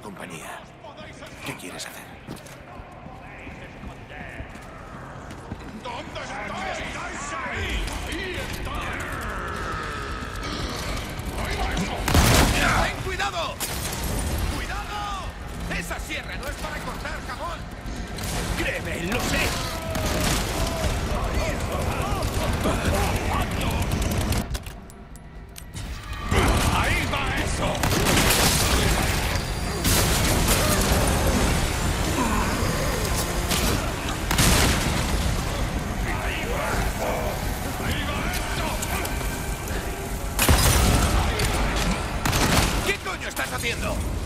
compañía. ¿Qué quieres hacer? ¿Dónde? ¡Estáis ahí! ¡Ahí estáis! ¡Ten cuidado! ¡Cuidado! ¡Esa sierra no es para cortar jamón! Créeme, lo sé. ¡Ahí viendo.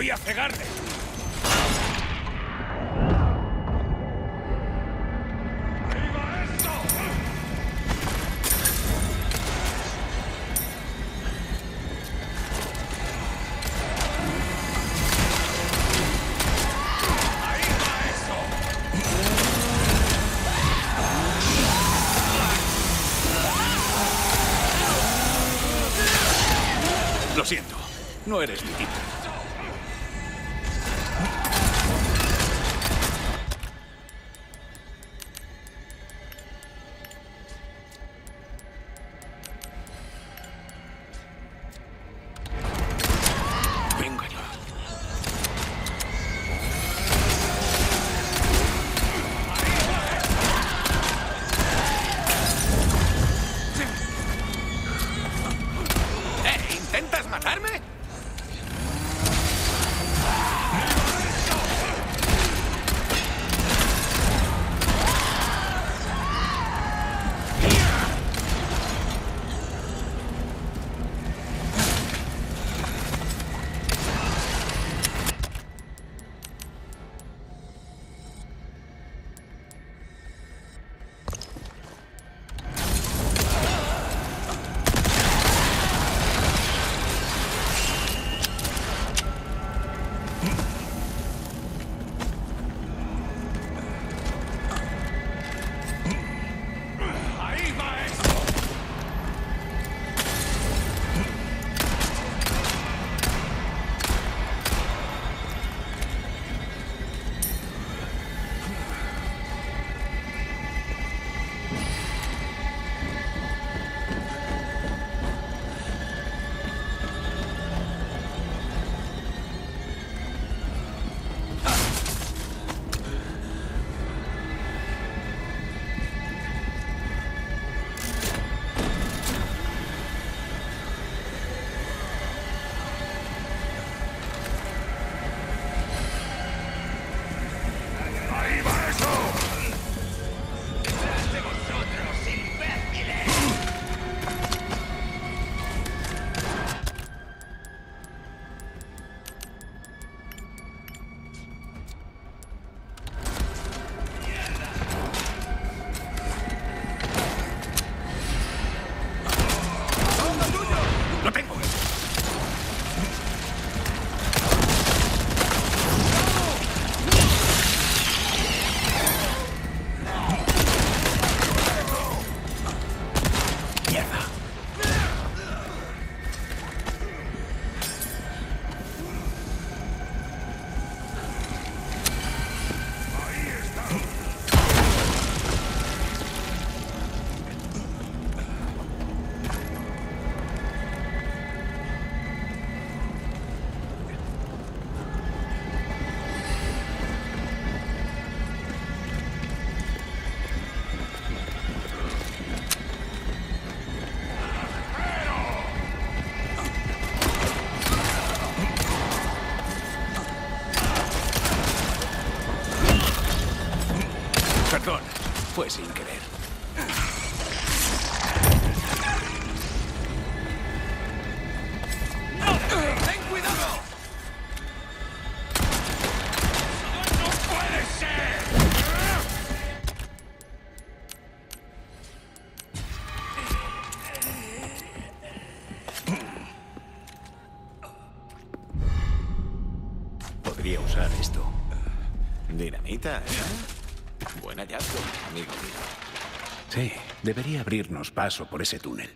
Voy a cegarle. Lo siento. No eres mi tipo. Perdón, fue sin querer. ¡Ten cuidado! ¡No puede ser! Podría usar esto. Dinamita, ¿eh? Buen hallazgo, amigo mío. Sí, debería abrirnos paso por ese túnel.